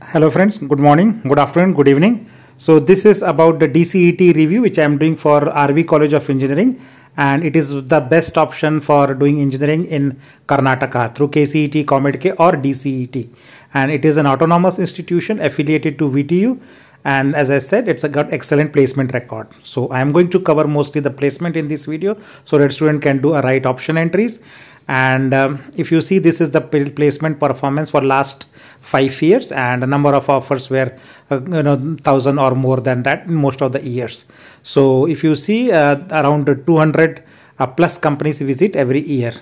Hello friends, good morning, good afternoon, good evening. So this is about the DCET review which I am doing for RV College of Engineering and it is the best option for doing engineering in Karnataka through KCET, COMEDK or DCET and it is an autonomous institution affiliated to VTU and as I said it's a got excellent placement record. So I am going to cover mostly the placement in this video so that student can do a right option entries. And um, if you see this is the placement performance for last five years and a number of offers were uh, you know thousand or more than that in most of the years. So if you see uh, around 200 uh, plus companies visit every year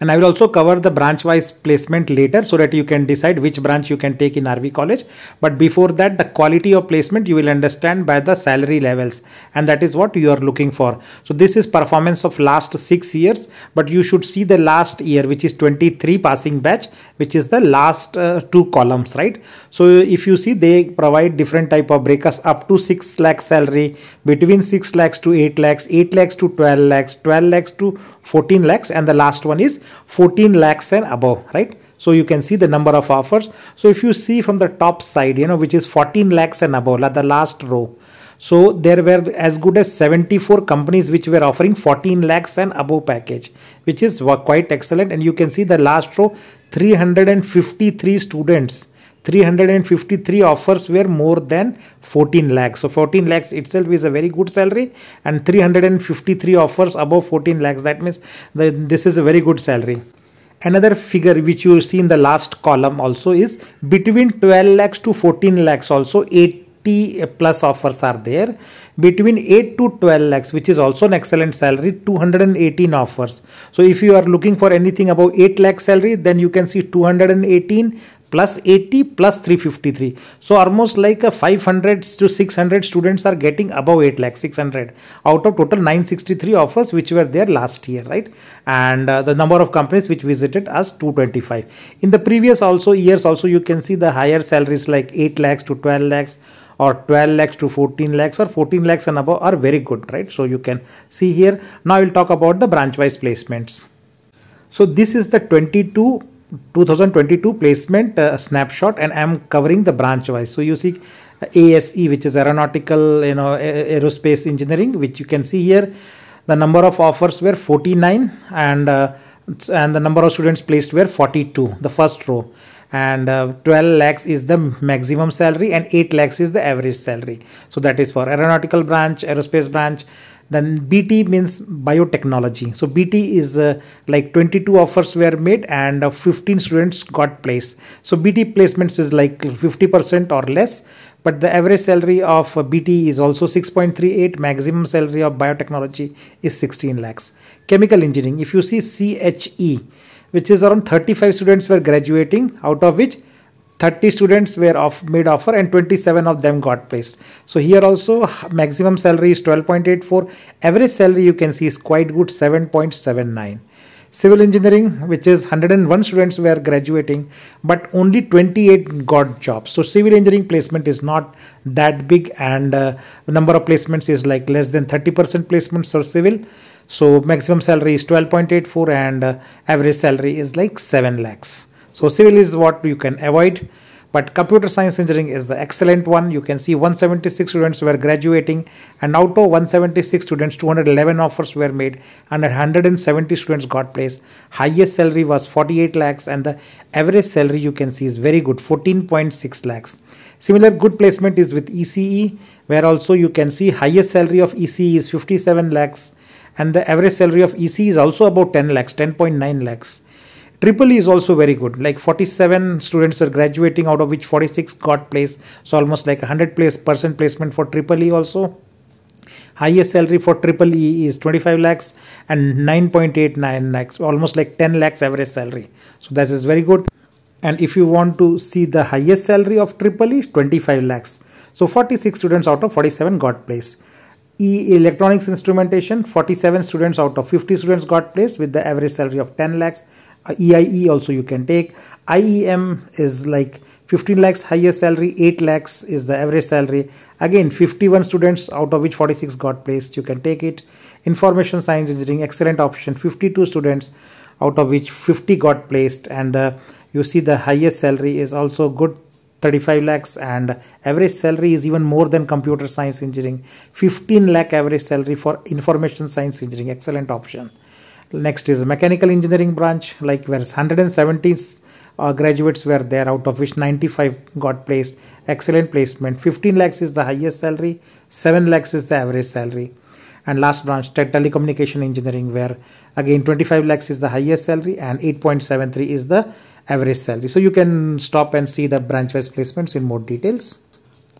and I will also cover the branch wise placement later so that you can decide which branch you can take in RV college. But before that the quality of placement you will understand by the salary levels. And that is what you are looking for. So this is performance of last 6 years. But you should see the last year which is 23 passing batch which is the last uh, two columns right? So if you see they provide different type of breakers up to 6 lakh salary between 6 lakhs to 8 lakhs 8 lakhs to 12 lakhs 12 lakhs to 14 lakhs. And the last one is 14 lakhs and above right? So you can see the number of offers. So if you see from the top side you know which is 14 lakhs and above like the last row so there were as good as 74 companies which were offering 14 lakhs and above package which is quite excellent. And you can see the last row 353 students 353 offers were more than 14 lakhs. So 14 lakhs itself is a very good salary and 353 offers above 14 lakhs. That means this is a very good salary. Another figure which you see in the last column also is between 12 lakhs to 14 lakhs also 80 plus offers are there between 8 to 12 lakhs which is also an excellent salary 218 offers so if you are looking for anything above 8 lakh salary then you can see 218 plus 80 plus 353 so almost like a 500 to 600 students are getting above 8 lakh 600 out of total 963 offers which were there last year right? And uh, the number of companies which visited us 225 in the previous also years also you can see the higher salaries like 8 lakhs to 12 lakhs or 12 lakhs to 14 lakhs or 14 lakhs and above are very good right? So you can see here. Now we'll talk about the branch wise placements. So this is the 22 2022 placement uh, snapshot and I'm covering the branch wise. So you see uh, ASE which is aeronautical you know aerospace engineering which you can see here the number of offers were 49 and uh, and the number of students placed were 42 the first row and uh, 12 lakhs is the maximum salary and 8 lakhs is the average salary. So that is for aeronautical branch aerospace branch. Then bt means biotechnology. So bt is uh, like 22 offers were made and uh, 15 students got placed. So bt placements is like 50% or less. But the average salary of uh, bt is also 6.38 maximum salary of biotechnology is 16 lakhs. Chemical engineering. If you see che which is around 35 students were graduating out of which 30 students were off, made offer and 27 of them got placed. So here also maximum salary is 12.84. Average salary you can see is quite good 7.79. Civil engineering which is 101 students were graduating but only 28 got jobs. So civil engineering placement is not that big and uh, number of placements is like less than 30% placements for civil. So maximum salary is 12.84 and uh, average salary is like 7 lakhs. So civil is what you can avoid but computer science engineering is the excellent one. You can see 176 students were graduating and out of 176 students 211 offers were made and 170 students got placed. Highest salary was 48 lakhs and the average salary you can see is very good 14.6 lakhs. Similar good placement is with ECE where also you can see highest salary of ECE is 57 lakhs and the average salary of ECE is also about 10 lakhs 10.9 lakhs Triple E is also very good. Like 47 students were graduating, out of which 46 got place. So almost like 100 place percent placement for Triple E also. Highest salary for Triple E is 25 lakhs and 9.89 lakhs, almost like 10 lakhs average salary. So that is very good. And if you want to see the highest salary of Triple E, 25 lakhs. So 46 students out of 47 got placed. E electronics instrumentation 47 students out of 50 students got placed with the average salary of 10 lakhs EIE also you can take. IEM is like 15 lakhs highest salary, 8 lakhs is the average salary. Again, 51 students out of which 46 got placed. You can take it. Information science engineering, excellent option. 52 students out of which 50 got placed and uh, you see the highest salary is also good 35 lakhs and average salary is even more than computer science engineering 15 lakh average salary for information science engineering excellent option next is mechanical engineering branch. Like where 170 uh, graduates were there out of which 95 got placed excellent placement. 15 lakhs is the highest salary 7 lakhs is the average salary. And last branch telecommunication engineering where again 25 lakhs is the highest salary and 8.73 is the average salary. So you can stop and see the branch wise placements in more details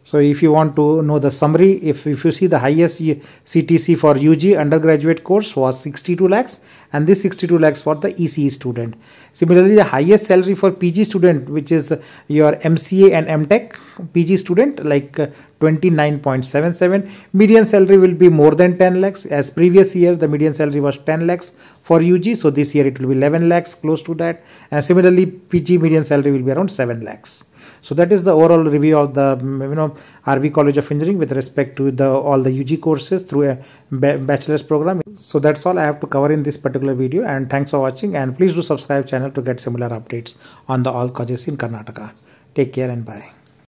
so if you want to know the summary, if, if you see the highest CTC for UG undergraduate course was 62 lakhs and this 62 lakhs for the ECE student. Similarly, the highest salary for PG student which is your MCA and MTech PG student like uh, 29.77 median salary will be more than 10 lakhs as previous year the median salary was 10 lakhs for UG so this year it will be 11 lakhs close to that and similarly PG median salary will be around 7 lakhs. So that is the overall review of the you know RV College of Engineering with respect to the all the UG courses through a bachelor's program. So that's all I have to cover in this particular video and thanks for watching and please do subscribe channel to get similar updates on the all colleges in Karnataka. Take care and bye.